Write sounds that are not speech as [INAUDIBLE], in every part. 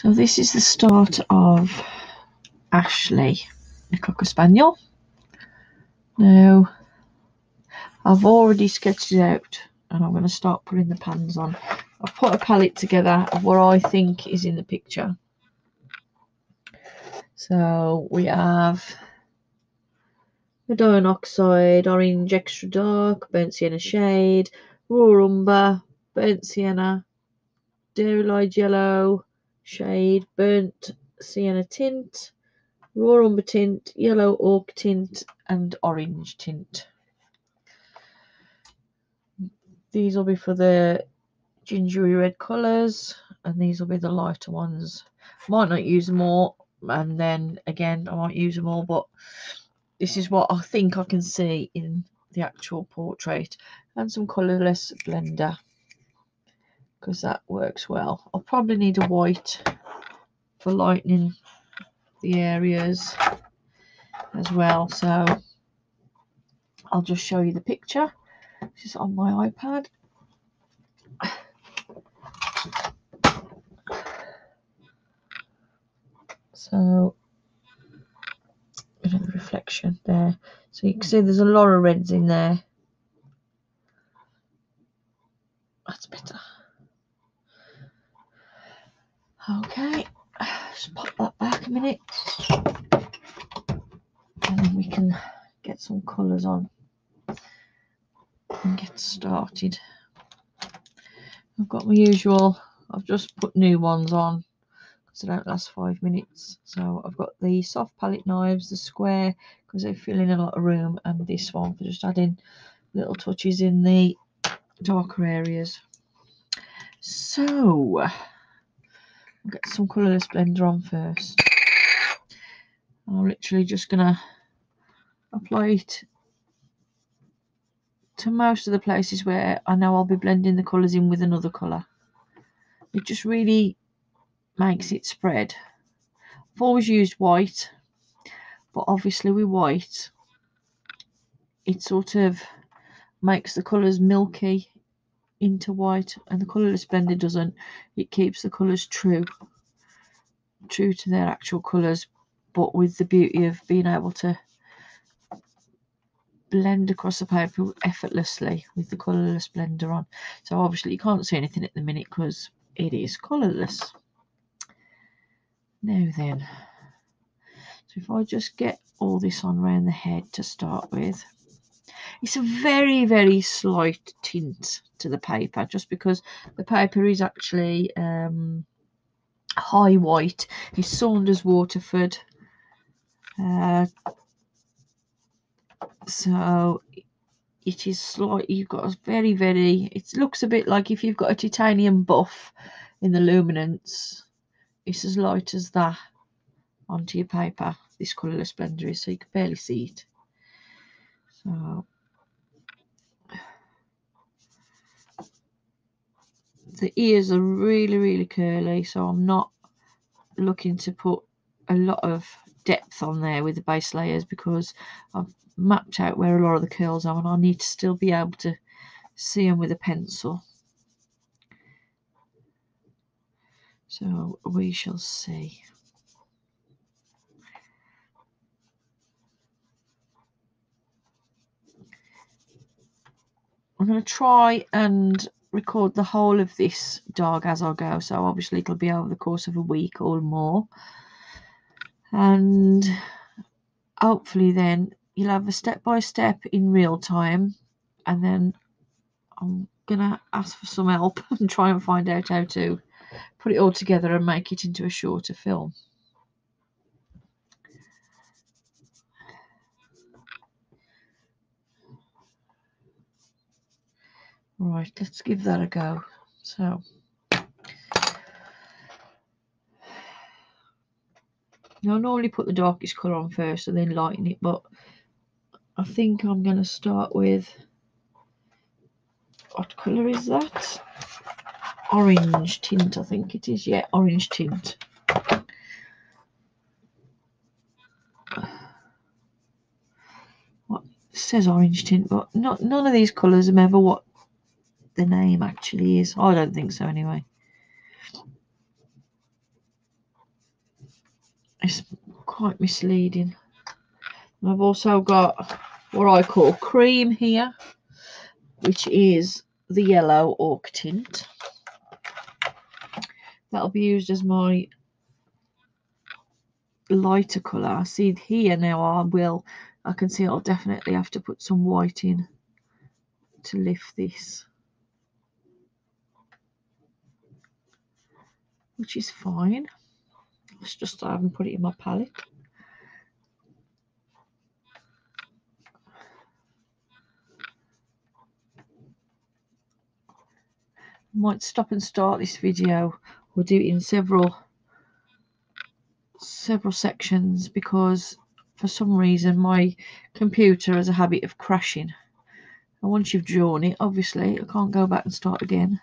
So this is the start of Ashley, the Cocker Spaniel. Now, I've already sketched it out and I'm going to start putting the pans on. I've put a palette together of what I think is in the picture. So we have the Dian Oxide, Orange Extra Dark, Burnt Sienna Shade, Raw Umber, Burnt Sienna, Diarylide Yellow, Shade, Burnt Sienna Tint, Raw Umber Tint, Yellow Ochre Tint and Orange Tint. These will be for the gingery red colours and these will be the lighter ones. Might not use them all and then again I might use them all but this is what I think I can see in the actual portrait and some colourless blender because that works well. I'll probably need a white for lightening the areas as well. So I'll just show you the picture which is on my iPad. So the reflection there. So you can see there's a lot of reds in there. That's better okay. Just pop that back a minute. And then we can get some colours on and get started. I've got my usual I've just put new ones on because they don't last five minutes. So I've got the soft palette knives the square because they fill in a lot of room and this one for just adding little touches in the darker areas. So get some colourless blender on first I'm literally just gonna apply it to most of the places where I know I'll be blending the colours in with another colour. It just really makes it spread. I've always used white, but obviously with white, it sort of makes the colours milky into white and the colourless blender doesn't. It keeps the colours true, true to their actual colours, but with the beauty of being able to blend across the paper effortlessly with the colourless blender on. So obviously you can't see anything at the minute because it is colourless. Now then, so if I just get all this on around the head to start with, it's a very, very slight tint to the paper just because the paper is actually um, high white. It's Saunders Waterford. Uh, so it is slight you've got a very very it looks a bit like if you've got a titanium buff in the luminance it's as light as that onto your paper this colourless blender is so you can barely see it so the ears are really really curly so I'm not looking to put a lot of depth on there with the base layers because I've mapped out where a lot of the curls are and I need to still be able to see them with a pencil. So we shall see. I'm going to try and record the whole of this dog as I go. So obviously it'll be over the course of a week or more. And hopefully then you'll have a step by step in real time and then I'm gonna ask for some help [LAUGHS] and try and find out how to put it all together and make it into a shorter film. Right, let's give that a go. So I normally put the darkest colour on first and then lighten it, but I think I'm going to start with what colour is that? Orange tint, I think it is. Yeah, orange tint. What says orange tint, but not none of these colours are ever what the name actually is. Oh, I don't think so anyway. it's quite misleading. I've also got what I call cream here, which is the yellow ochre tint. That'll be used as my lighter colour. See here now I will, I can see I'll definitely have to put some white in to lift this. Which is fine. It's just I haven't put it in my palette. might stop and start this video or do it in several several sections because for some reason my computer has a habit of crashing and once you've drawn it obviously I can't go back and start again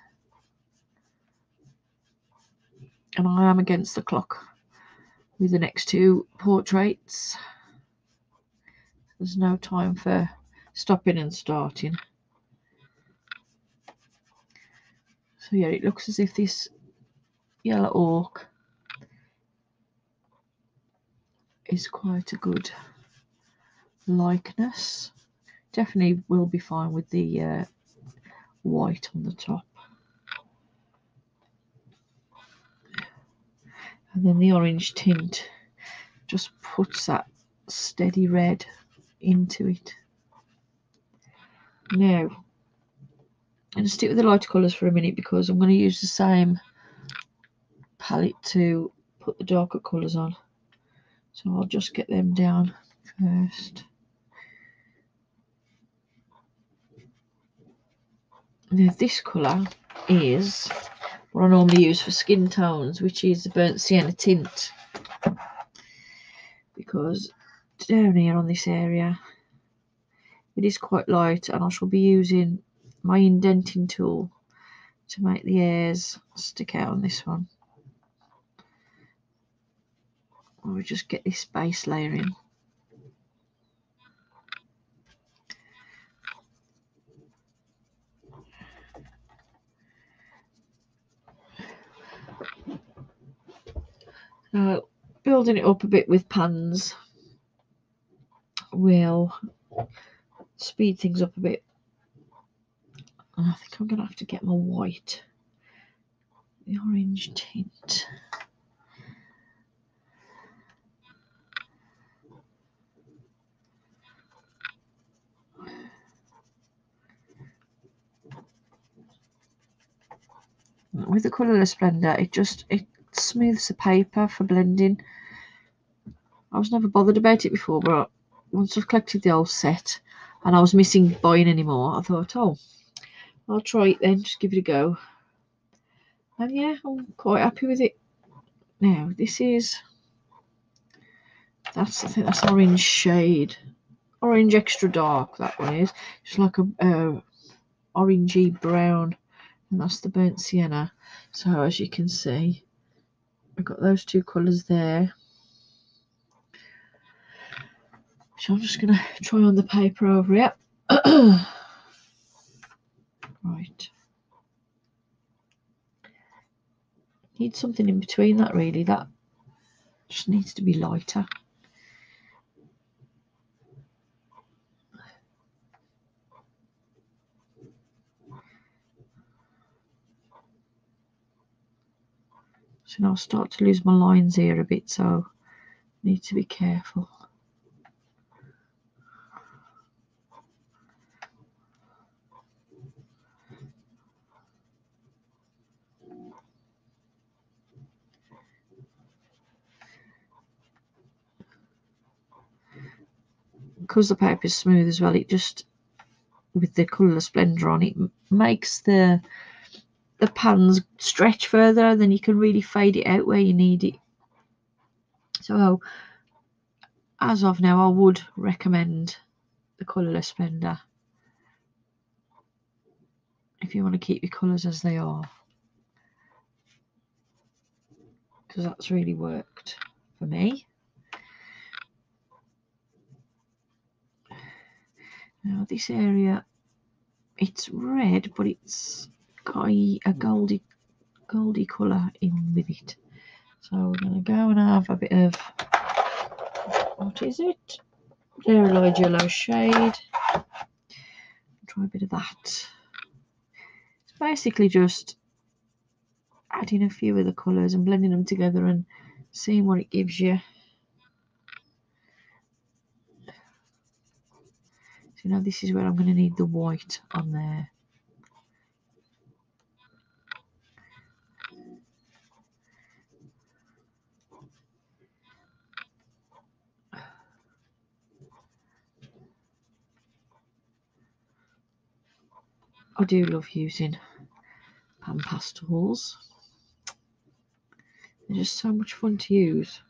and I am against the clock with the next two portraits there's no time for stopping and starting So yeah, it looks as if this yellow ochre is quite a good likeness. Definitely will be fine with the uh, white on the top. And then the orange tint just puts that steady red into it. Now, I'm going to stick with the lighter colours for a minute because I'm going to use the same palette to put the darker colours on. So I'll just get them down first. Now this colour is what I normally use for skin tones, which is the burnt sienna tint. Because down here on this area, it is quite light and I shall be using my indenting tool to make the hairs stick out on this one. We'll just get this base layer in. Now, building it up a bit with pans will speed things up a bit I think I'm going to have to get my white, the orange tint. With the colourless blender, it just it smooths the paper for blending. I was never bothered about it before, but once I've collected the old set and I was missing buying anymore, I thought, oh, I'll try it then, just give it a go. And yeah, I'm quite happy with it. Now, this is, that's, I think that's orange shade. Orange extra dark, that one is. It's like a uh, orangey brown. And that's the burnt sienna. So as you can see, I've got those two colours there. So I'm just going to try on the paper over it. [CLEARS THROAT] Right. Need something in between that really. That just needs to be lighter. Now I'll start to lose my lines here a bit, so need to be careful. because the paper is smooth as well, it just with the colourless blender on, it makes the the pans stretch further, then you can really fade it out where you need it. So as of now, I would recommend the colourless blender if you want to keep your colours as they are because that's really worked for me. Now this area, it's red, but it's got a, goldy, goldy colour in with it. So we're going to go and have a bit of what is it? Lloyd Yellow Shade. Try a bit of that. It's basically just adding a few of the colours and blending them together and seeing what it gives you. So now this is where I'm going to need the white on there. I do love using pan pastels. They're just so much fun to use.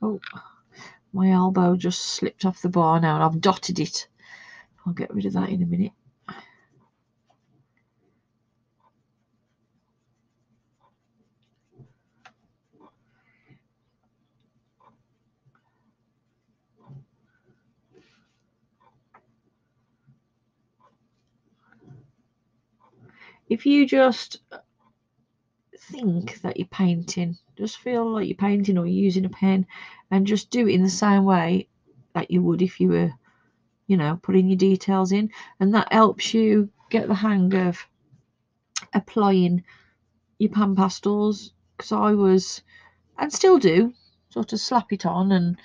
Oh, my elbow just slipped off the bar now and I've dotted it. I'll get rid of that in a minute. If you just think that you're painting, just feel like you're painting or using a pen and just do it in the same way that you would if you were, you know, putting your details in. And that helps you get the hang of applying your pan pastels because I was and still do sort of slap it on and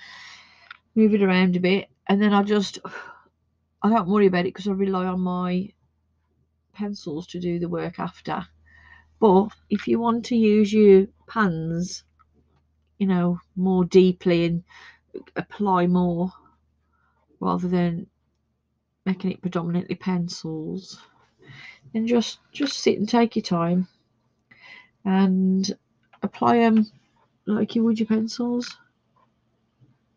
move it around a bit and then I just [SIGHS] I don't worry about it because I rely on my pencils to do the work after. But if you want to use your pans you know more deeply and apply more rather than making it predominantly pencils then just just sit and take your time and apply them like you would your pencils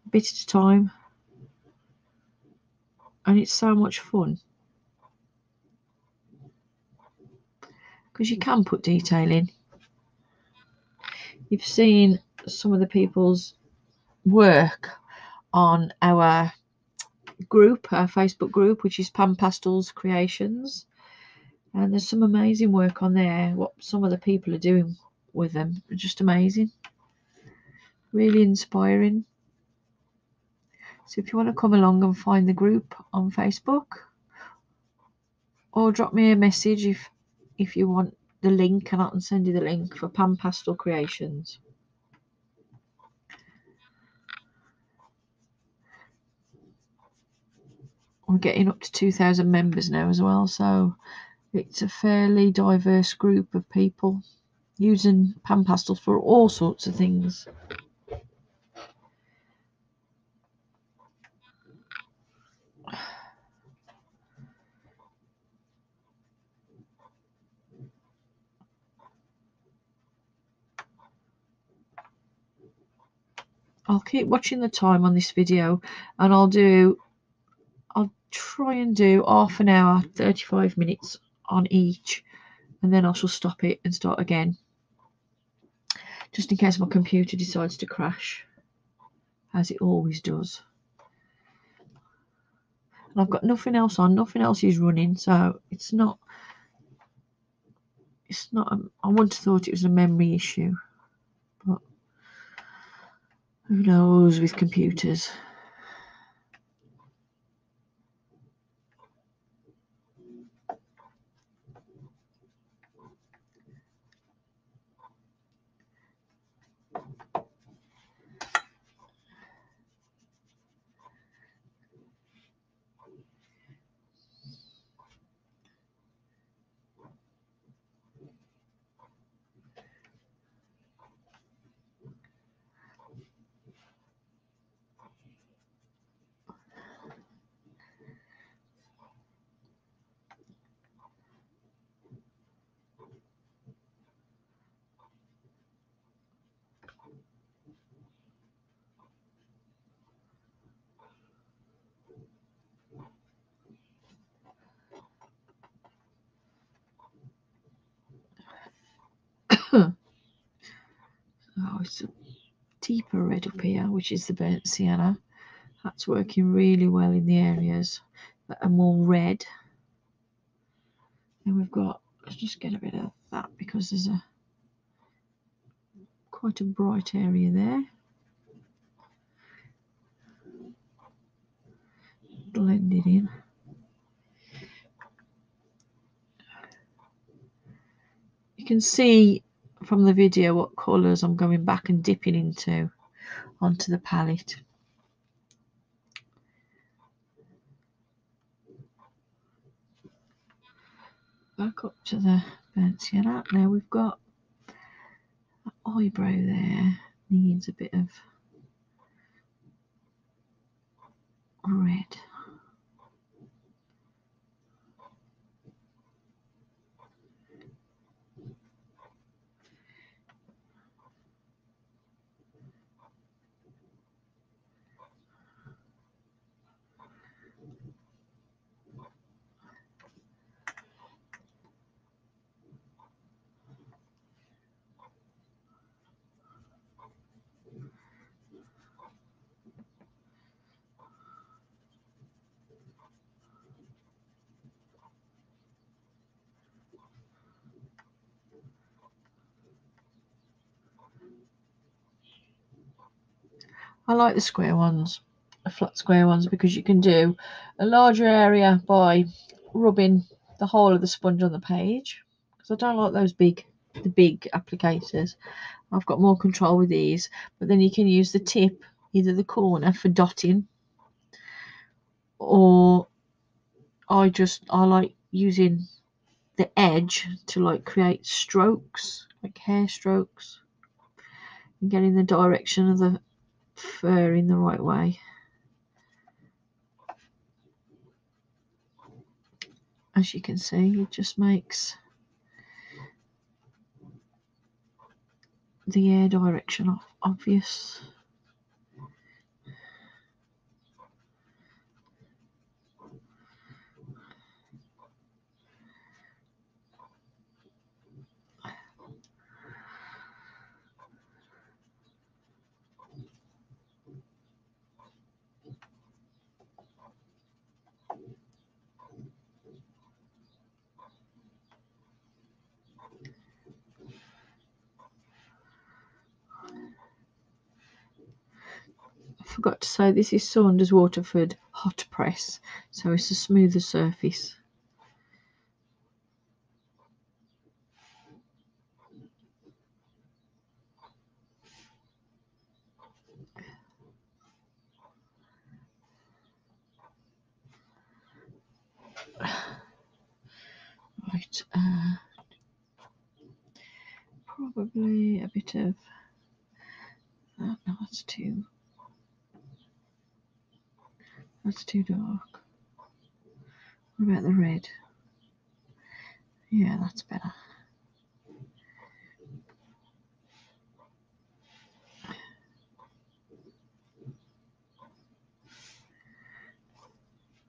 a bit at a time. And it's so much fun because you can put detail in you've seen some of the people's work on our group, our Facebook group, which is Pan Pastels Creations. And there's some amazing work on there. What some of the people are doing with them, just amazing. Really inspiring. So if you want to come along and find the group on Facebook, or drop me a message if if you want the link, and I can send you the link for Pan Pastel Creations. we're getting up to 2,000 members now as well. So it's a fairly diverse group of people using pan pastels for all sorts of things. I'll keep watching the time on this video and I'll do I'll try and do half an hour, 35 minutes on each, and then I shall stop it and start again. Just in case my computer decides to crash, as it always does. And I've got nothing else on, nothing else is running, so it's not, it's not, a, I wouldn't thought it was a memory issue, who knows with computers. nice deeper red up here, which is the burnt sienna. That's working really well in the areas that are more red. And we've got, let's just get a bit of that because there's a quite a bright area there. Blend it in. You can see from the video what colours I'm going back and dipping into onto the palette. Back up to the burnt sienna. Now we've got that eyebrow there needs a bit of red. I like the square ones, the flat square ones, because you can do a larger area by rubbing the whole of the sponge on the page. Because I don't like those big, the big applicators. I've got more control with these. But then you can use the tip, either the corner for dotting, or I just I like using the edge to like create strokes, like hair strokes, and getting the direction of the fur in the right way. As you can see, it just makes the air direction obvious. Forgot to say this is Saunders Waterford hot press so it's a smoother surface. Right uh, probably a bit of oh, no that's too that's too dark. What about the red? Yeah, that's better.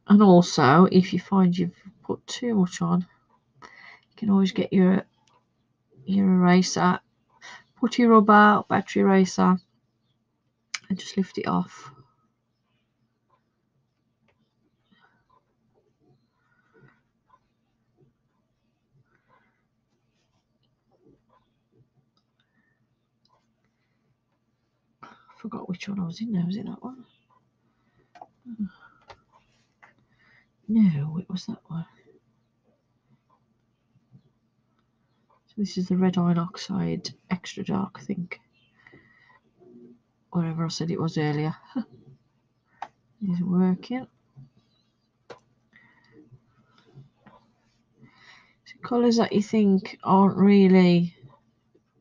And also, if you find you've put too much on, you can always get your your eraser, put your rubber battery eraser, and just lift it off. Forgot which one I was in there. Was it that one? [SIGHS] No, it was that one. So this is the red iron oxide extra dark, I think. Whatever I said it was earlier. [LAUGHS] is working. So colours that you think aren't really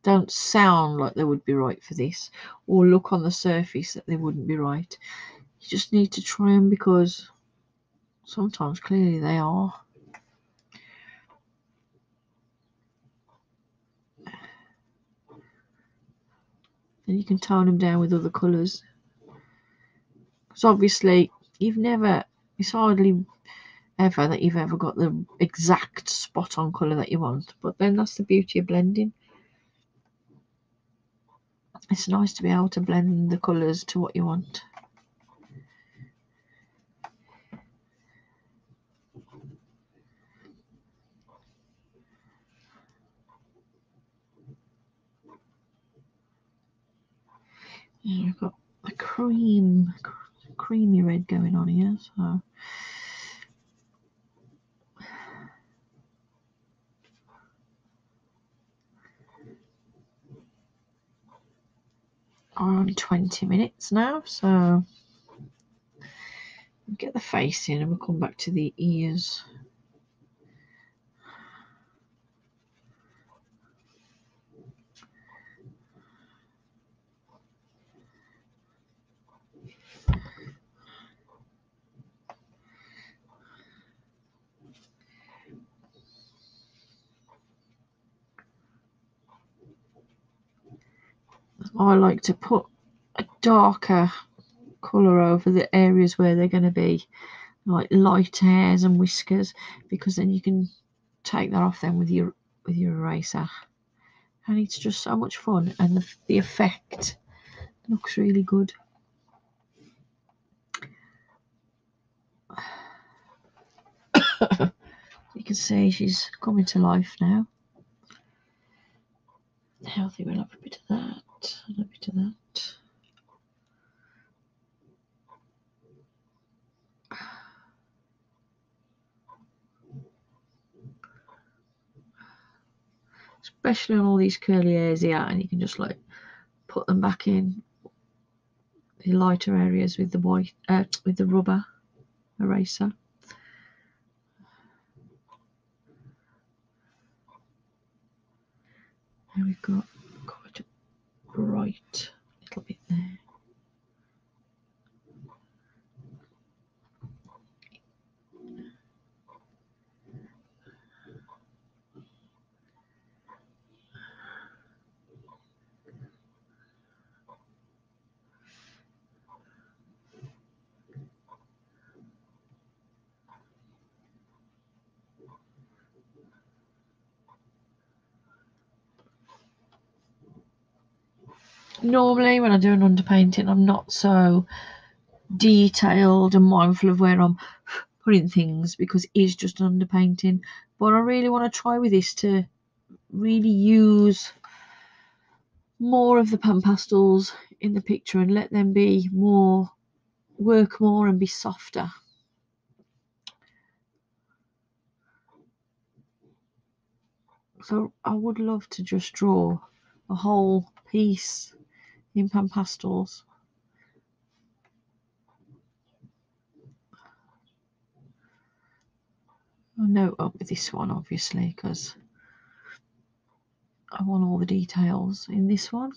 don't sound like they would be right for this or look on the surface that they wouldn't be right. You just need to try them because sometimes clearly they are. Then you can tone them down with other colours. Because obviously you've never, it's hardly ever that you've ever got the exact spot on colour that you want. But then that's the beauty of blending it's nice to be able to blend the colours to what you want. And we've got the cream, creamy red going on here. So on 20 minutes now, so get the face in and we'll come back to the ears. I like to put a darker colour over the areas where they're going to be like light hairs and whiskers because then you can take that off then with your with your eraser. And it's just so much fun and the, the effect looks really good. [COUGHS] You can see she's coming to life now. Healthy we'll have a bit of that a bit of that. Especially on all these curly hairs here and you can just like put them back in the lighter areas with the white uh, with the rubber eraser. And we've got bright little bit there normally when I do an underpainting, I'm not so detailed and mindful of where I'm [SIGHS] putting things because it's just an underpainting. But I really want to try with this to really use more of the pan pastels in the picture and let them be more work more and be softer. So I would love to just draw a whole piece in. I'll note up with this one obviously because I want all the details in this one.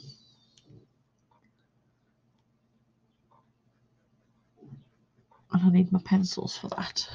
And I need my pencils for that.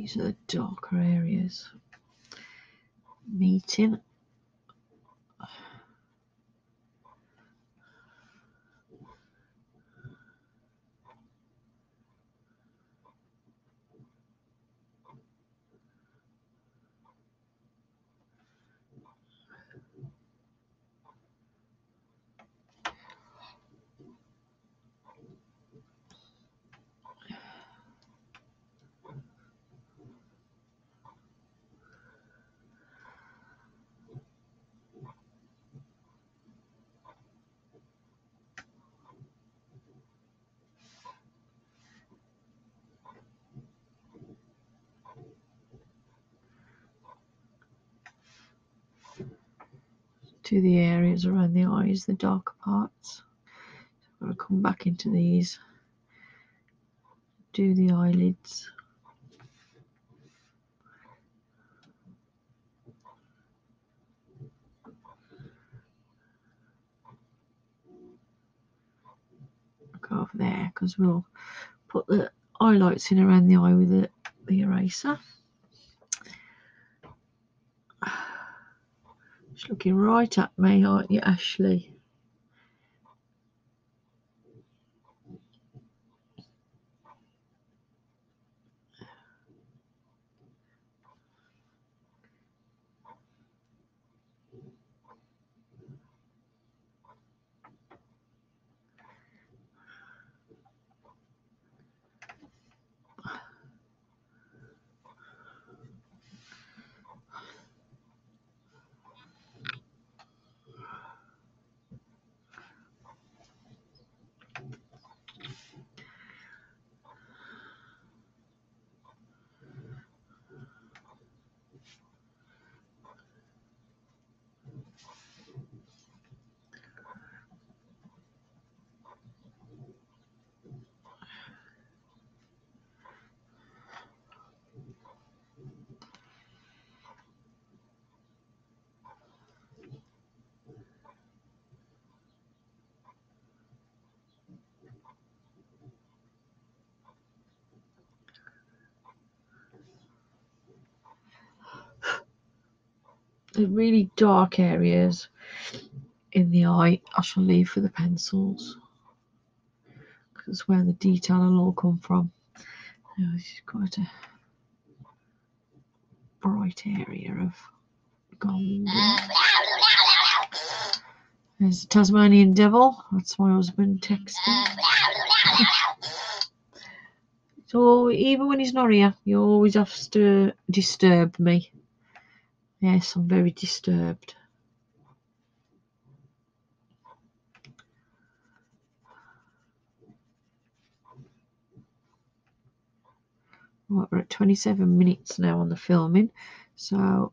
These are the darker areas. Meeting. To the areas around the eyes, the darker parts. I'm going to come back into these, do the eyelids. Go over there because we'll put the highlights in around the eye with the, the eraser. Just looking right at me, aren't you, Ashley? The really dark areas in the eye I shall leave for the pencils because where the detail will all come from. Is quite a bright area of gold. There's a Tasmanian devil. That's my husband texting. [LAUGHS] so even when he's not here, he always has to disturb me. Yes, I'm very disturbed. Right, we're at 27 minutes now on the filming, so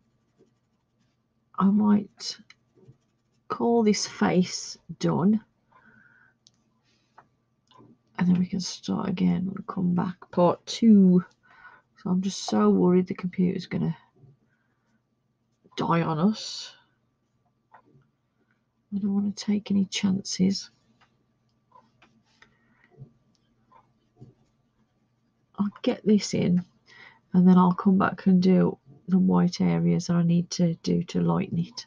I might call this face done. And then we can start again. And come back. Part two. So I'm just so worried the computer's gonna die on us. I don't want to take any chances. I'll get this in and then I'll come back and do the white areas that I need to do to lighten it.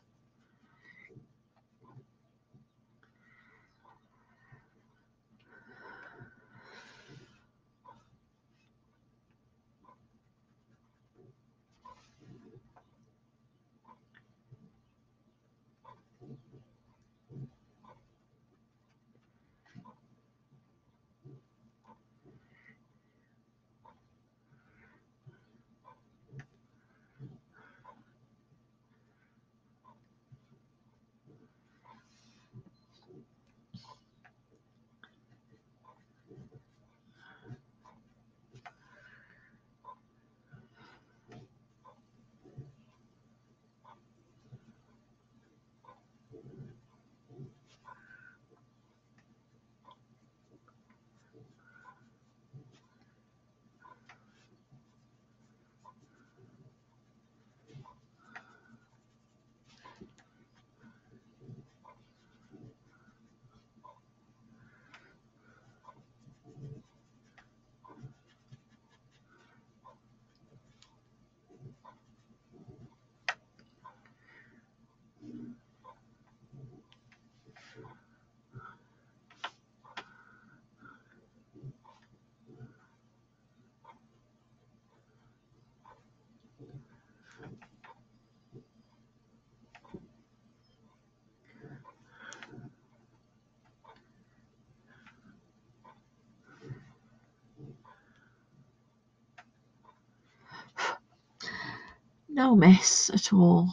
No mess at all.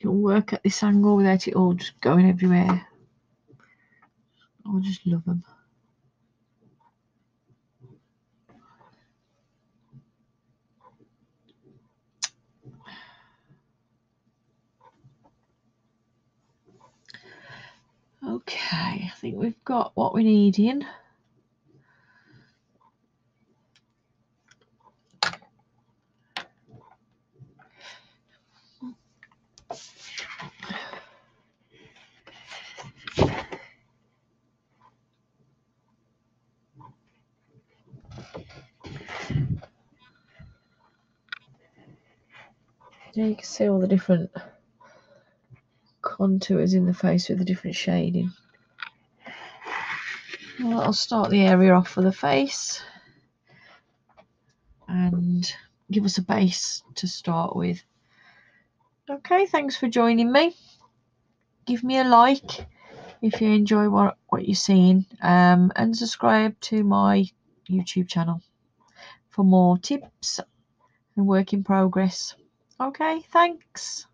It'll work at this angle without it all just going everywhere. I just love them. Okay, I think we've got what we need in. Yeah, you can see all the different contours in the face with the different shading. Well, I'll start the area off for the face and give us a base to start with. Okay, thanks for joining me. Give me a like if you enjoy what, what you're seeing um, and subscribe to my YouTube channel for more tips and work in progress. Okay, thanks.